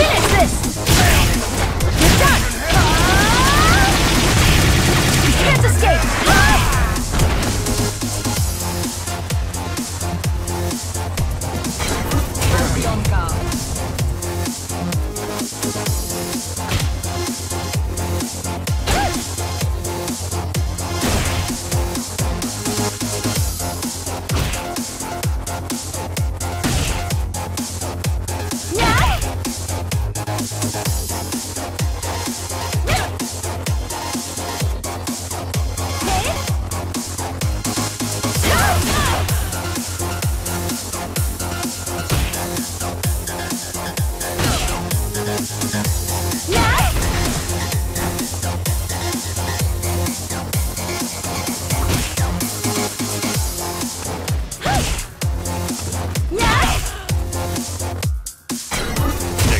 Finish this! You're done!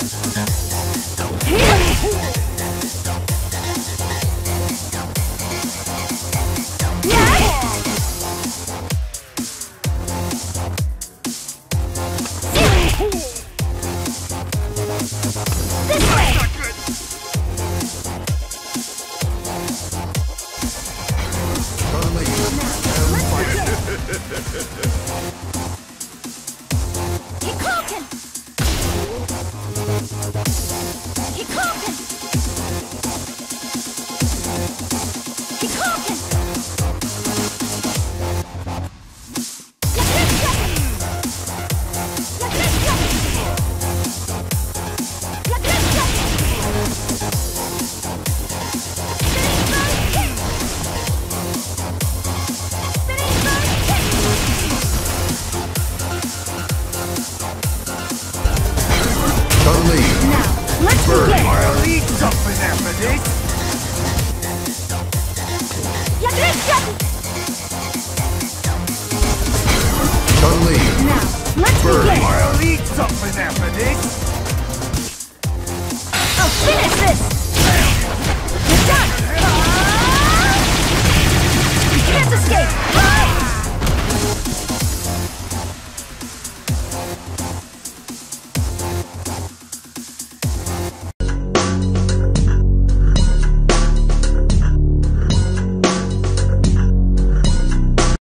This the. Now, let's begin. My league's up with Aphrodite. The. Now, let's begin. My league's up with Aphrodite. I'll finish this. You're done.